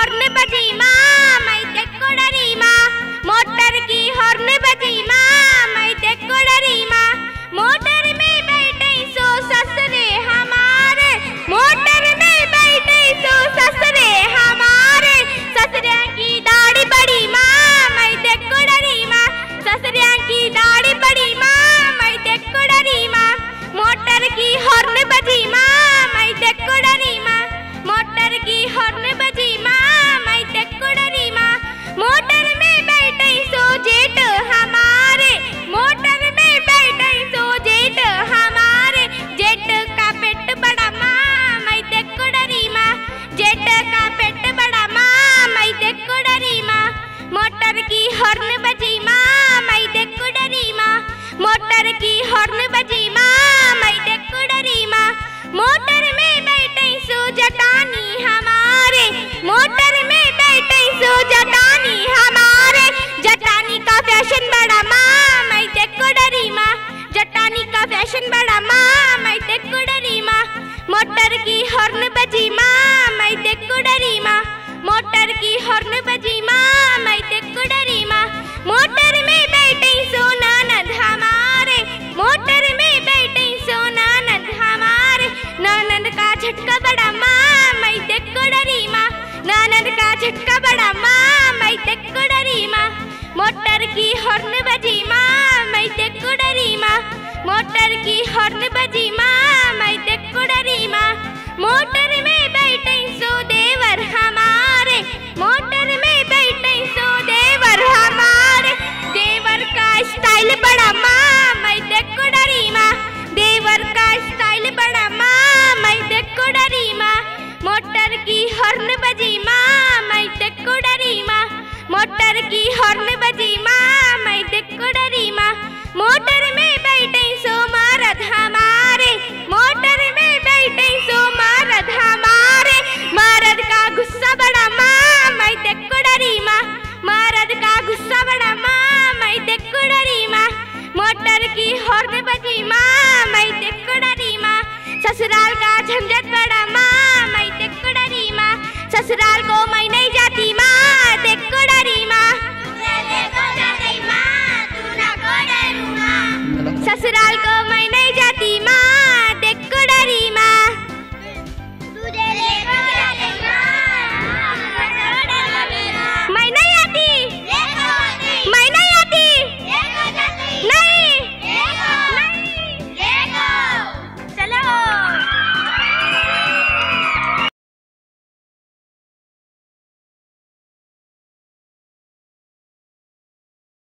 और निबजी माँ हॉर्न बजी माँ मैं देखो डरी माँ मोटर की हॉर्न बजी माँ मैं देखो डरी माँ मोटर में बैठे सो जटानी हमारे। मोटर में बैठे सो जटानी हमारे। जटानी का फ़ैशन बड़ा माँ मैं देखो डरी माँ जटानी का फ़ैशन बड़ा माँ मैं देखो डरी माँ मोटर की हॉर्न बजी माँ मैं देखो डरी माँ मोटर की हॉर्न बजी माँ की हॉर्न बजी माँ, मैं देखो डरी माँ। मोटर की हॉर्न बजी माँ, मैं देखो डरी माँ। मोटर की हॉर्न बजी माँ, मैं देखो डरी माँ। मोटर में बैठे सो मारद हमारे, मोटर में बैठे सो मारद हमारे। मारद का गुस्सा बड़ा माँ, मैं देखो डरी माँ। मारद का गुस्सा बड़ा माँ, मैं देखो डरी माँ। मोटर की हॉर्न बजी माँ, मैं देखो डरी माँ। ससुराल का झंझट ससुराल को मैंने